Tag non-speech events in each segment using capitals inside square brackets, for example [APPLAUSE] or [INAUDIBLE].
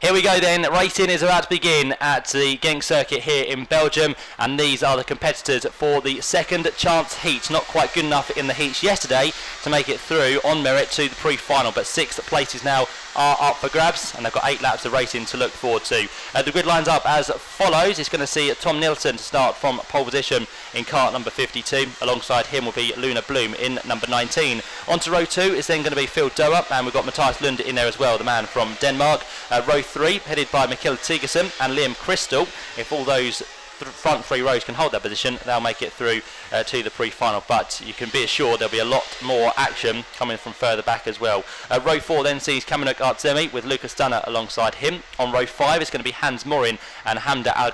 Here we go then, racing is about to begin at the Genk circuit here in Belgium and these are the competitors for the second chance heat. Not quite good enough in the heats yesterday to make it through on merit to the pre-final but six places now are up for grabs and they've got eight laps of racing to look forward to. Uh, the grid lines up as follows. It's going to see Tom Nilsson to start from pole position in kart number 52. Alongside him will be Luna Bloom in number 19. On to row 2 is then going to be Phil Doer and we've got Matthias Lund in there as well, the man from Denmark. Uh, row 3 headed by Mikkel Tigerson and Liam Crystal. If all those th front three rows can hold that position, they'll make it through uh, to the pre-final. But you can be assured there'll be a lot more action coming from further back as well. Uh, row four then sees Kamanuk Artsemi with Lucas Dunner alongside him. On row five, it's going to be Hans Morin and Hamda Al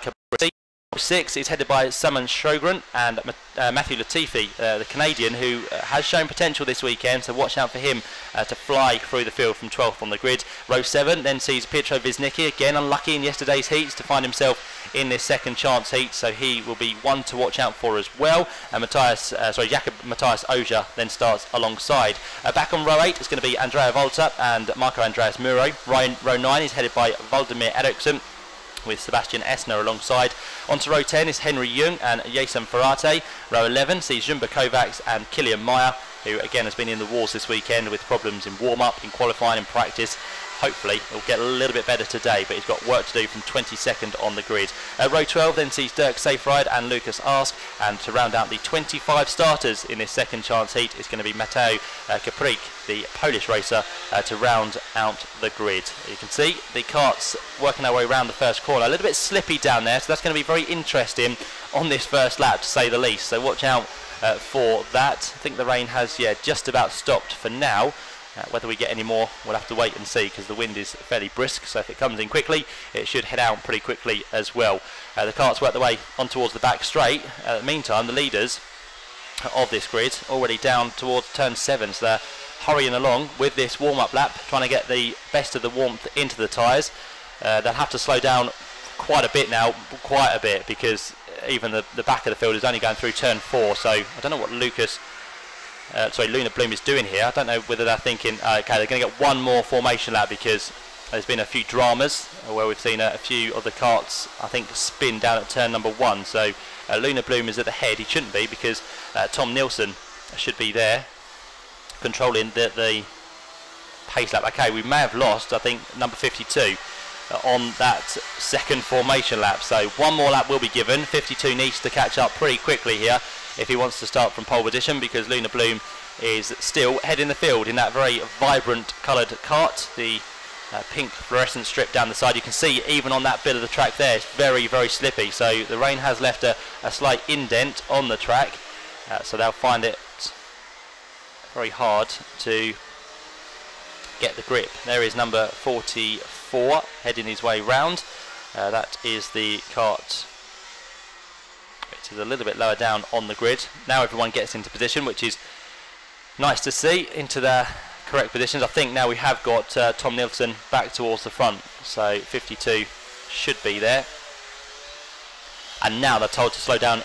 Six is headed by Saman Sjogren and uh, Matthew Latifi, uh, the Canadian, who uh, has shown potential this weekend, so watch out for him uh, to fly through the field from 12th on the grid. Row 7 then sees Pietro Wisnicki, again unlucky in yesterday's heats to find himself in this second chance heat, so he will be one to watch out for as well. And Matthias, uh, sorry, Jakob Matthias Oja then starts alongside. Uh, back on row 8 is going to be Andrea Volta and Marco Andreas Muro. Row, row 9 is headed by Valdemir Eriksson with Sebastian Essner alongside. On to row 10 is Henry Jung and Jasin Ferati. Row 11 sees Jumbo Kovacs and Killian Meyer, who again has been in the wars this weekend with problems in warm-up, in qualifying, in practice hopefully it'll get a little bit better today, but he's got work to do from 22nd on the grid. Uh, row 12 then sees Dirk Safride and Lucas Ask, and to round out the 25 starters in this second chance heat is going to be Mateo uh, the Polish racer, uh, to round out the grid. You can see the karts working their way around the first corner, a little bit slippy down there, so that's going to be very interesting on this first lap, to say the least. So watch out uh, for that. I think the rain has, yeah, just about stopped for now. Uh, whether we get any more, we'll have to wait and see because the wind is fairly brisk. So if it comes in quickly, it should head out pretty quickly as well. Uh, the karts work their way on towards the back straight. Uh, meantime, the leaders of this grid already down towards turn seven. So they're hurrying along with this warm-up lap, trying to get the best of the warmth into the tyres. Uh, they'll have to slow down quite a bit now, quite a bit, because even the, the back of the field is only going through turn four. So I don't know what Lucas uh, sorry, Luna Bloom is doing here. I don't know whether they're thinking, uh, okay, they're going to get one more formation lap because there's been a few dramas where we've seen a, a, few of the karts, I think, spin down at turn number one. So uh, Luna Bloom is at the head. He shouldn't be because uh, Tom Nielsen should be there controlling the, the pace lap. Okay, we may have lost, I think, number 52 uh, on that second formation lap. So one more lap will be given. 52 needs to catch up pretty quickly here if he wants to start from pole position because Luna Bloom is still heading the field in that very vibrant coloured kart. The uh, pink fluorescent strip down the side. You can see even on that bit of the track there, it's very, very slippy. So the rain has left a, a slight indent on the track. Uh, so they'll find it very hard to get the grip. There is number 44 heading his way round. Uh, that is the kart which is a little bit lower down on the grid. Now everyone gets into position, which is nice to see, into their correct positions. I think now we have got uh, Tom Nielsen back towards the front, so 52 should be there. And now they're told to slow down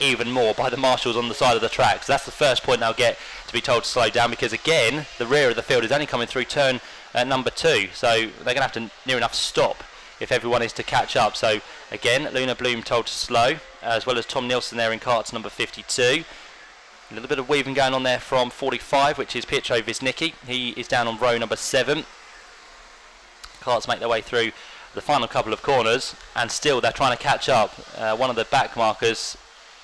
even more by the marshals on the side of the track. So that's the first point they'll get to be told to slow down because again, the rear of the field is only coming through turn uh, number two. So they're going to have to near enough stop if everyone is to catch up. So again, Luna Bloom told to slow, as well as Tom Nielsen there in karts number 52. A little bit of weaving going on there from 45, which is Pietro Wisnicki. He is down on row number 7. Karts make their way through the final couple of corners, and still they're trying to catch up. Uh, one of the back markers,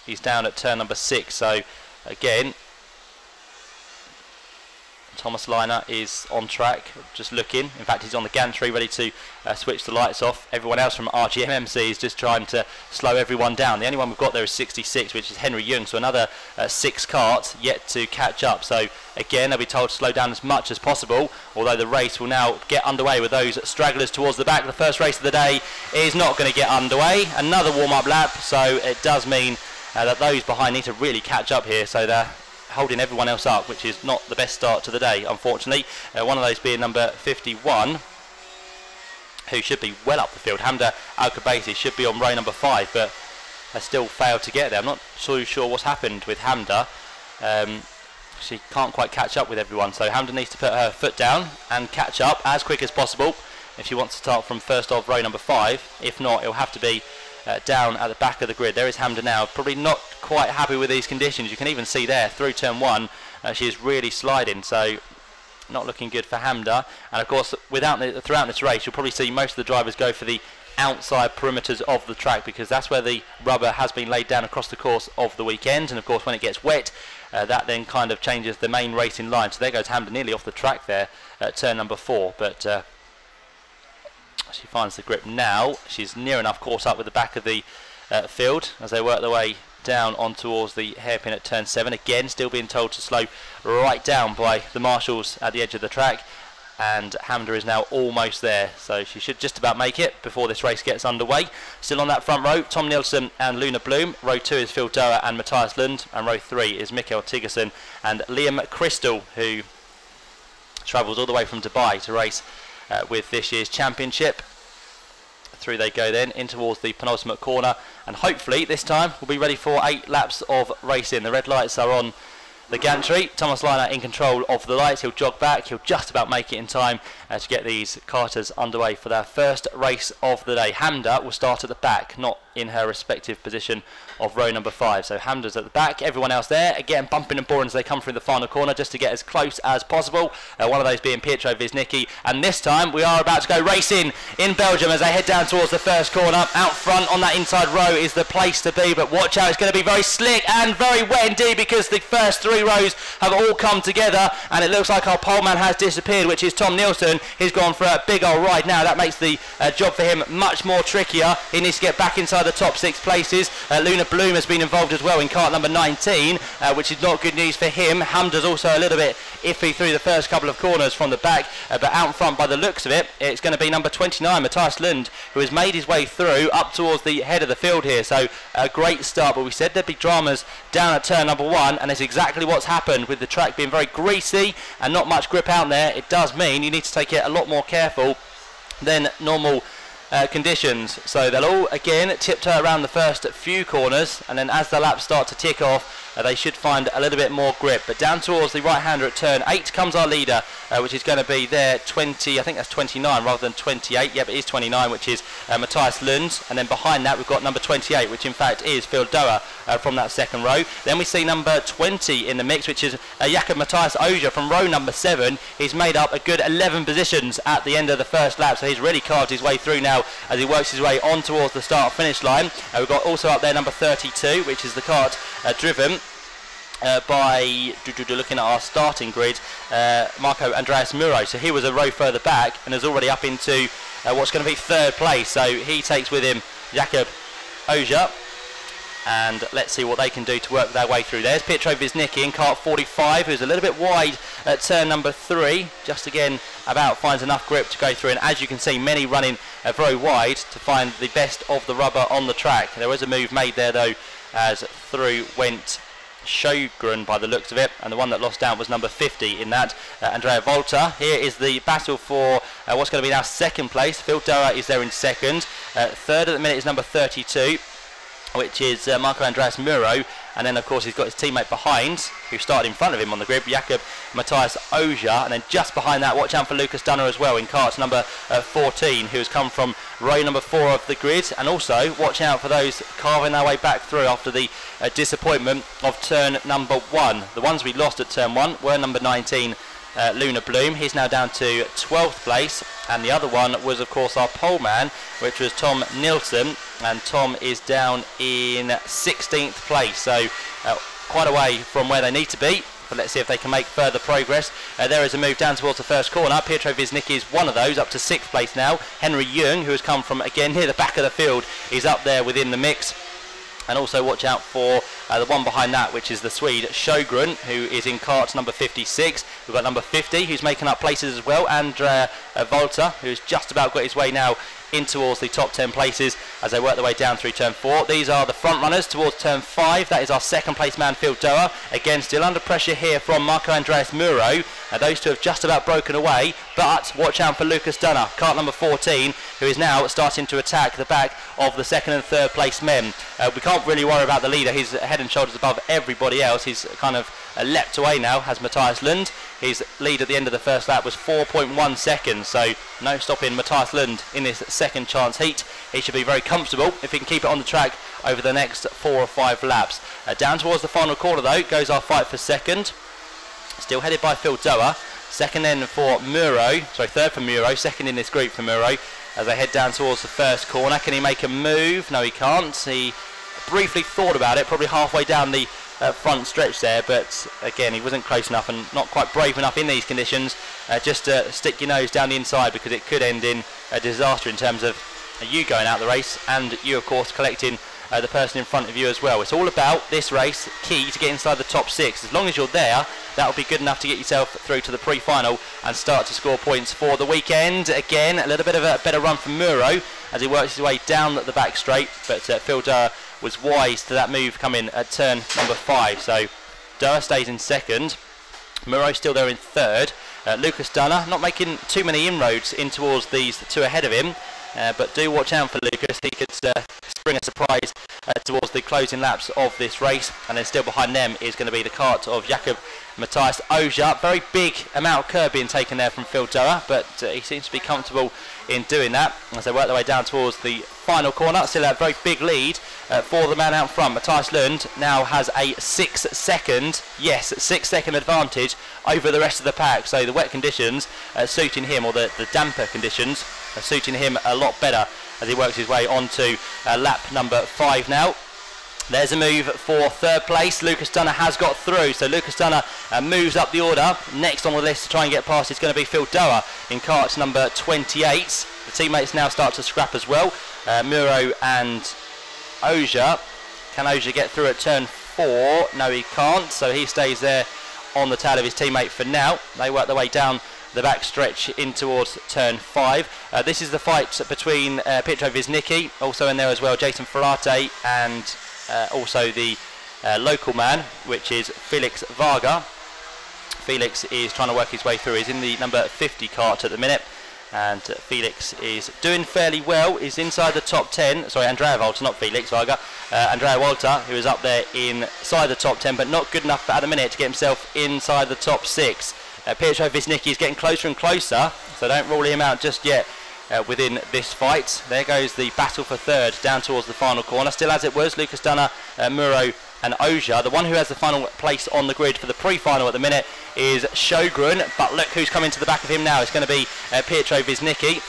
he's down at turn number 6, so again, Thomas Liner is on track, just looking. In fact, he's on the gantry, ready to uh, switch the lights off. Everyone else from RGMMC is just trying to slow everyone down. The only one we've got there is 66, which is Henry Young. So another uh, six carts yet to catch up. So again, they'll be told to slow down as much as possible. Although the race will now get underway with those stragglers towards the back. The first race of the day is not going to get underway. Another warm-up lap, so it does mean uh, that those behind need to really catch up here. So they're holding everyone else up, which is not the best start to the day, unfortunately. Uh, one of those being number 51, who should be well up the field. Hamda Al should be on row number 5, but has still failed to get there. I'm not so sure what's happened with Hamda. Um, she can't quite catch up with everyone, so Hamda needs to put her foot down and catch up as quick as possible. if she wants to start from first off row number five. If not, it'll have to be uh, down at the back of the grid. There is Hamda now, probably not quite happy with these conditions. You can even see there through turn one, uh, she is really sliding. So not looking good for Hamda. And of course, without the, throughout this race, you'll probably see most of the drivers go for the outside perimeters of the track because that's where the rubber has been laid down across the course of the weekend. And of course, when it gets wet, uh, that then kind of changes the main racing line. So there goes Hamda nearly off the track there at turn number four. But uh, she finds the grip now. She's near enough caught up with the back of the uh, field as they work their way down on towards the hairpin at turn 7. Again, still being told to slow right down by the marshals at the edge of the track. And Hamda is now almost there, so she should just about make it before this race gets underway. Still on that front row, Tom Nielsen and Luna Bloom. Row 2 is Phil Doer and Matthias Lund. And row 3 is Mikkel Tigerson and Liam Crystal, who travels all the way from Dubai to race uh, with this year's championship. Through they go then in towards the penultimate corner and hopefully this time we'll be ready for eight laps of racing. The red lights are on the gantry. Thomas Liner in control of the lights. He'll jog back. He'll just about make it in time uh, to get these karters underway for their first race of the day. Hamda will start at the back, not in her respective position of row number five. So Hamda's at the back, everyone else there, again bumping and boring as they come through the final corner just to get as close as possible. Uh, one of those being Pietro Wisnicki. And this time we are about to go racing in Belgium as they head down towards the first corner. Out front on that inside row is the place to be, but watch out, it's going to be very slick and very wet indeed because the first three rows have all come together and it looks like our poleman has disappeared, which is Tom Nielsen. He's gone for a big old ride now. That makes the uh, job for him much more trickier. He needs to get back inside the top six places. Uh, Luna Bloom has been involved as well in kart number 19, uh, which is not good news for him. Hamda's also a little bit iffy through the first couple of corners from the back, uh, but out front by the looks of it, it's going to be number 29, Matthias Lund, who has made his way through up towards the head of the field here. So a great start, but we said there'd be dramas down at turn number one, and it's exactly what's happened with the track being very greasy and not much grip out there. It does mean you need to take it a lot more careful than normal uh, conditions. So they'll all again tiptoe around the first few corners, and then as the laps start to tick off, uh, they should find a little bit more grip. But down towards the right-hander at turn 8 comes our leader, uh, which is going to be there 20, I think that's 29 rather than 28. Yep, it is 29, which is uh, Matthias Lund. And then behind that we've got number 28, which in fact is Phil Doer uh, from that second row. Then we see number 20 in the mix, which is uh, Jakob Matthias Oja from row number 7. He's made up a good 11 positions at the end of the first lap, so he's really carved his way through now as he works his way on towards the start-finish line. Uh, we've got also up there number 32, which is the kart driven uh, by looking at our starting grid, uh, Marco Andreas Muro. So he was a row further back and is already up into uh, what's going to be third place. So he takes with him Jakob Oja. And let's see what they can do to work their way through. There's Pietro Wisnicki in kart 45, who's a little bit wide at turn number three. Just again, about finds enough grip to go through. And as you can see, many running uh, very wide to find the best of the rubber on the track. There was a move made there, though, as through went Sjogren by the looks of it, and the one that lost out was number 50 in that, uh, Andrea Volta. Here is the battle for uh, what's going to be now second place. Phil Doer is there in second. Uh, third at the minute is number 32 which is uh, Marco Andreas Muro. And then, of course, he's got his teammate behind, who started in front of him on the grid, Jakob Matthias Oja. And then just behind that, watch out for Lucas Dunner as well in kart number uh, 14, who has come from row number four of the grid. And also, watch out for those carving their way back through after the uh, disappointment of turn number one. The ones we lost at turn one were number 19 uh, Luna Bloom. He's now down to 12th place. And the other one was, of course, our pole man, which was Tom Nilsson. And Tom is down in 16th place. So uh, quite away from where they need to be. But let's see if they can make further progress. Uh, there is a move down towards the first corner. Pietro Wisnicki is one of those, up to sixth place now. Henry Jung, who has come from, again, [LAUGHS] near the back of the field, is up there within the mix. And also watch out for uh, the one behind that, which is the Swede Sjogren, who is in cart number 56. We've got number 50, who's making up places as well. Andrea uh, Volta, who's just about got his way now in towards the top 10 places as they work their way down through turn 4. These are the front runners towards turn 5. That is our second place man, Phil Doer. Again, still under pressure here from Marco Andreas Muro. Those two have just about broken away, but watch out for Lucas Dunner, kart number 14, who is now starting to attack the back of the second and third place men. Uh, we can't really worry about the leader. He's head and shoulders above everybody else. He's kind of uh, leapt away now, has Matthias Lund. His lead at the end of the first lap was 4.1 seconds, so no stopping Matthias Lund in this second chance heat. He should be very comfortable if he can keep it on the track over the next four or five laps. Uh, down towards the final corner though goes our fight for second. Still headed by Phil Doer. Second then for Muro, sorry, third for Muro, second in this group for Muro as they head down towards the first corner. Can he make a move? No, he can't. He briefly thought about it, probably halfway down the uh, front stretch there, but again, he wasn't close enough and not quite brave enough in these conditions. Uh, just to stick your nose down the inside because it could end in a disaster in terms of you going out the race and you, of course, collecting uh, the person in front of you as well. It's all about this race, key to get inside the top six. As long as you're there, that will be good enough to get yourself through to the pre-final and start to score points for the weekend. Again, a little bit of a better run from Muro as he works his way down the back straight, but uh, Phil Durr was wise to that move coming at turn number five. So Durr stays in second. Muro still there in third. Uh, Lucas Dunner not making too many inroads in towards these two ahead of him. Uh, but do watch out for Lucas. He could uh, spring a surprise uh, towards the closing laps of this race. And then still behind them is going to be the cart of Jakob Matthias Oja. Very big amount of curb being taken there from Phil Durr, but uh, he seems to be comfortable in doing that as they work their way down towards the final corner. Still a very big lead uh, for the man out front. Matthias Lund now has a six second, yes, six second advantage over the rest of the pack. So the wet conditions suiting him, or the, the damper conditions, are suiting him a lot better as he works his way on to uh, lap number five now. There's a move for third place. Lucas Dunner has got through, so Lucas Dunner uh, moves up the order. Next on the list to try and get past is going to be Phil Doer in kart number 28. The teammates now start to scrap as well. Uh, Muro and Oja. Can Oja get through at turn four? No, he can't, so he stays there on the tail of his teammate for now. They work their way down the back stretch in towards turn five. Uh, this is the fight between uh, Pietro Visnicki, also in there as well, Jasin Ferati, and uh, also the uh, local man, which is Felix Varga. Felix is trying to work his way through. He's in the number 50 kart at the minute. And uh, Felix is doing fairly well. He's inside the top 10. Sorry, Andrea Volta, not Felix Varga. Uh, Andrea Volta, who is up there inside the top 10, but not good enough at the minute to get himself inside the top 6. Uh, Pietro Visnicki is getting closer and closer, so don't rule him out just yet uh, within this fight. There goes the battle for third down towards the final corner. Still as it was, Lucas Dunner, uh, Muro and Oja. The one who has the final place on the grid for the pre-final at the minute is Sjogren, but look who's coming to the back of him now. It's going to be uh, Pietro Visnicki.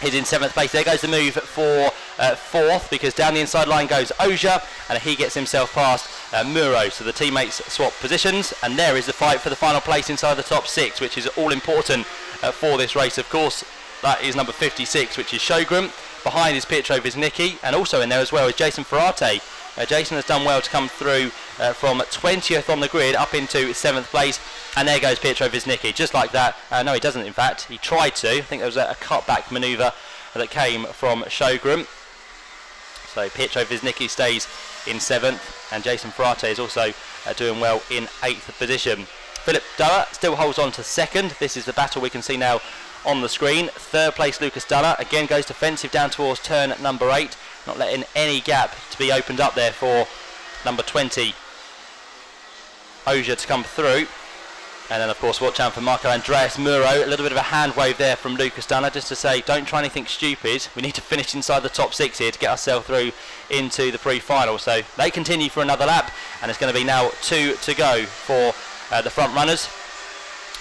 He's in seventh place. There goes the move for uh, fourth because down the inside line goes Oja and he gets himself past uh, Muro. So the teammates swap positions and there is the fight for the final place inside the top six, which is all important uh, for this race. Of course, that is number 56, which is Sjogren. Behind is Pietro Visnicki and also in there as well is Jasin Ferati. Uh, Jasin has done well to come through uh, from 20th on the grid up into 7th place. And there goes Pietro Visnicki, just like that. Uh, no, he doesn't, in fact. He tried to. I think there was a, a cutback manoeuvre that came from Sjogren. So Pietro Visnicki stays in 7th. And Jasin Ferati is also uh, doing well in 8th position. Philip Doer still holds on to 2nd. This is the battle we can see now on the screen. Third place Lucas Dunner. Again goes defensive down towards turn number 8 not letting any gap to be opened up there for number 20 Oja to come through. And then of course watch out for Marco Andreas Muro. A little bit of a hand wave there from Lucas Dunner just to say don't try anything stupid. We need to finish inside the top six here to get ourselves through into the pre-final. So they continue for another lap and it's going to be now two to go for uh, the front runners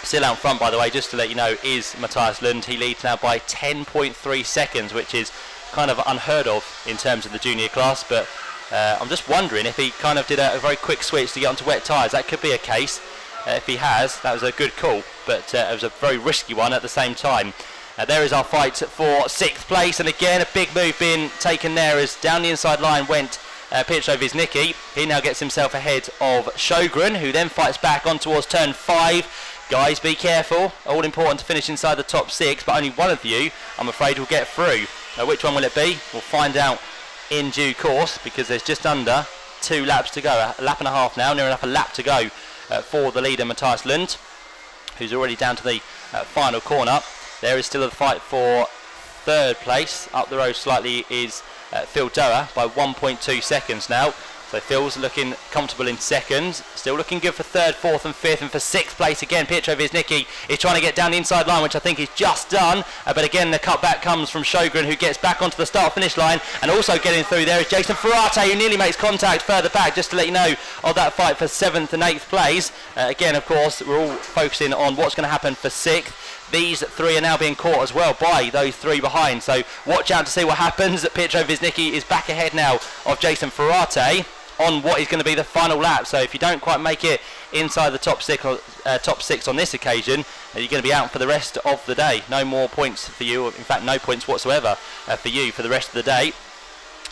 Still out front, by the way, just to let you know, is Matthias Lund. He leads now by 10.3 seconds, which is kind of unheard of in terms of the junior class. But uh, I'm just wondering if he kind of did a, a, very quick switch to get onto wet tyres. That could be a case. Uh, if he has, that was a good call, but uh, it was a very risky one at the same time. Uh, there is our fight for sixth place, and again a big move being taken there as down the inside line went uh, Pietro Visnicki. He now gets himself ahead of Sjogren, who then fights back on towards turn five. Guys, be careful. All important to finish inside the top six, but only one of you, I'm afraid, will get through. Now, which one will it be? We'll find out in due course because there's just under two laps to go. A lap and a half now, near enough a lap to go uh, for the leader, Matthias Lund, who's already down to the uh, final corner. There is still a fight for third place. Up the road slightly is uh, Phil Doer by 1.2 seconds now. So Phil's looking comfortable in second. Still looking good for third, fourth and fifth. And for sixth place again, Pietro Visnicki is trying to get down the inside line, which I think he's just done. Uh, but again, the cutback comes from Sjogren, who gets back onto the start-finish line. And also getting through there is Jasin Ferati, who nearly makes contact further back, just to let you know of that fight for seventh and eighth place. Uh, again, of course, we're all focusing on what's going to happen for sixth. These three are now being caught as well by those three behind. So watch out to see what happens. Pietro Visnicki is back ahead now of Jasin Ferati on what is going to be the final lap. So if you don't quite make it inside the top six, uh, top six on this occasion, you're going to be out for the rest of the day. No more points for you. In fact, no points whatsoever uh, for you for the rest of the day.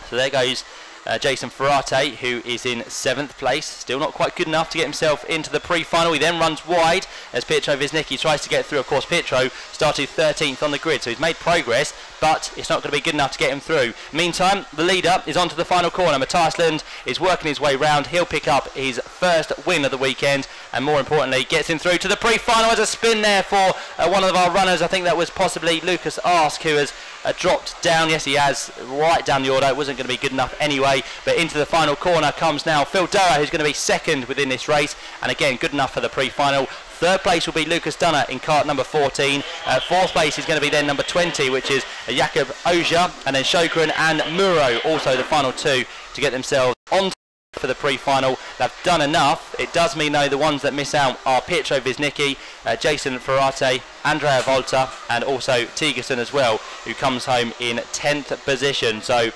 So there goes uh, Jasin Ferati, who is in seventh place, still not quite good enough to get himself into the pre-final. He then runs wide as Pietro Visnicki tries to get through. Of course, Pietro started 13th on the grid, so he's made progress, but it's not going to be good enough to get him through. Meantime, the leader is onto the final corner. Matthias Lund is working his way round. He'll pick up his first win of the weekend, and more importantly, gets him through to the pre-final as a spin there for uh, one of our runners. I think that was possibly Lucas Ask, who has uh, dropped down. Yes, he has, right down the order. It wasn't going to be good enough anyway, but into the final corner comes now Phil Dower, who's going to be second within this race, and again, good enough for the pre-final. Third place will be Lucas Dunner in kart number 14. Uh, fourth place is going to be then number 20, which is Jakob Oja, and then Sjogren and Muro, also the final two, to get themselves on for the pre-final. They've done enough. It does mean though the ones that miss out are Pietro Visnicki, uh, Jasin Ferati, Andrea Volta, and also Tigerson as well, who comes home in 10th position. So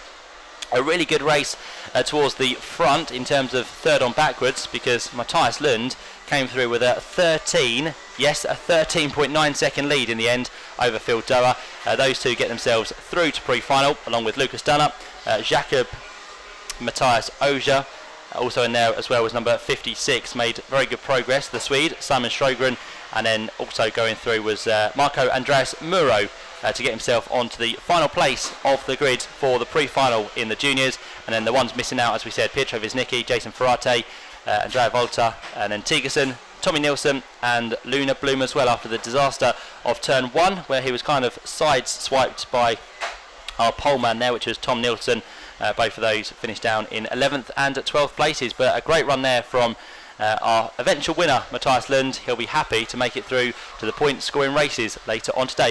a really good race uh, towards the front in terms of third on backwards because Matthias Lund came through with a 13, yes, a 13.9 second lead in the end over Phil Dower. Uh, those two get themselves through to pre-final along with Lucas Dunner, uh, Jakob Matthias Oja, also in there as well was number 56, made very good progress, the Swede, Simon Sjogren, and then also going through was uh, Marco Andreas Muro uh, to get himself onto the final place of the grid for the pre-final in the juniors, and then the ones missing out, as we said, Pietro Visnicki, Jasin Ferati, uh, Andrea Volta, and then Tigerson, Tommy Nilsson, and Luna Bloom as well after the disaster of turn one, where he was kind of side swiped by our pole man there, which was Tom Nilsson. Uh, both of those finished down in 11th and 12th places, but a great run there from uh, our eventual winner, Matthias Lund. He'll be happy to make it through to the point scoring races later on today.